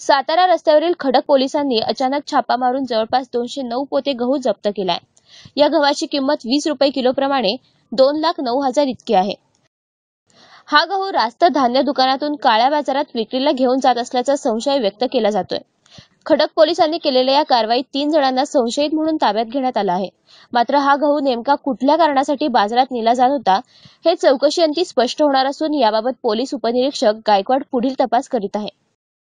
सातारा रस्त्यावरील खडक पोलिसांनी अचानक छापा मारून जवळपास दोनशे नऊ पोते गहू जप्त केलाय. या गव्हाची किंमत वीस रुपये किलोप्रमाणे दोन लाख नऊ हजार इतकी आहे. हा गहू रास्त धान्य दुकानातून काळ्या बाजारात विक्रीला घेऊन जात असल्याचा संशय व्यक्त केला जातोय. खडक पोलिसांनी केलेल्या या कारवाईत तीन जणांना संशयित म्हणून ताब्यात घेण्यात आला आहे. मात्र हा गहू नेमका कुठल्या कारणासाठी बाजारात नेला जात होता हे चौकशी अंती स्पष्ट होणार असून याबाबत पोलीस उपनिरीक्षक गायकवाड पुढील तपास करीत आहे.